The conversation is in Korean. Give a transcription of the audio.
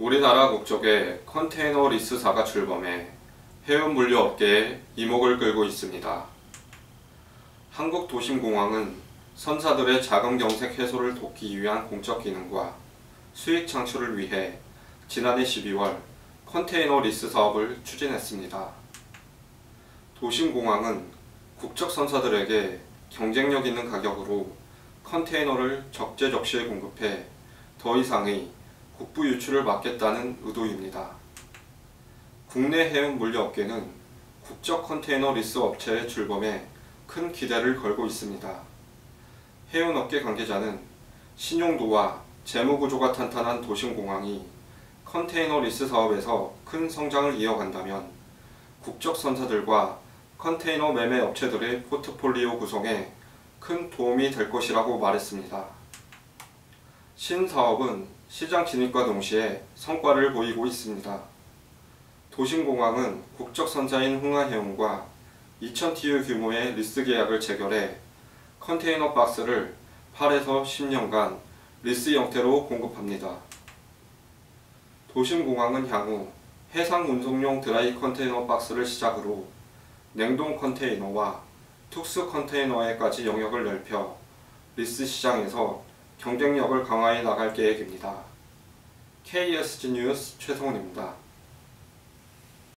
우리나라 국적의 컨테이너 리스사가 출범해 해운 물류 업계에 이목을 끌고 있습니다. 한국도심공항은 선사들의 자금 경색 해소를 돕기 위한 공적 기능과 수익 창출을 위해 지난해 12월 컨테이너 리스 사업을 추진했습니다. 도심공항은 국적 선사들에게 경쟁력 있는 가격으로 컨테이너를 적재적소에 공급해 더 이상의 국부 유출을 막겠다는 의도입니다. 국내 해운 물류업계는 국적 컨테이너 리스 업체의 출범에 큰 기대를 걸고 있습니다. 해운업계 관계자는 신용도와 재무구조가 탄탄한 도심공항이 컨테이너 리스 사업에서 큰 성장을 이어간다면 국적 선사들과 컨테이너 매매 업체들의 포트폴리오 구성에 큰 도움이 될 것이라고 말했습니다. 신사업은 시장 진입과 동시에 성과를 보이고 있습니다. 도심공항은 국적 선사인 흥아해운과 2,000TEU 규모의 리스 계약을 체결해 컨테이너 박스를 8에서 10년간 리스 형태로 공급합니다. 도심공항은 향후 해상 운송용 드라이 컨테이너 박스를 시작으로 냉동 컨테이너와 특수 컨테이너에까지 영역을 넓혀 리스 시장에서 경쟁력을 강화해 나갈 계획입니다. KSG 뉴스 최성훈입니다.